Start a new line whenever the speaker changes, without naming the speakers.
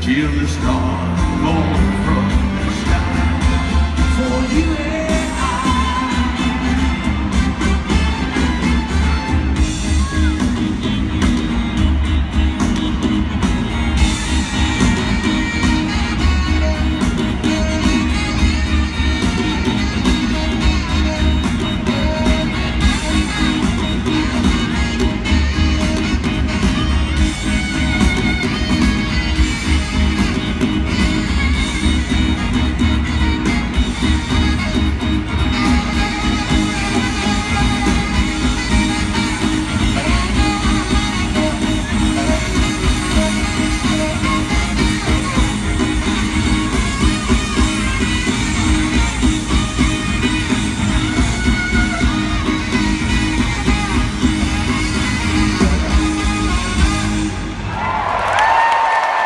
till the stars going from the sky.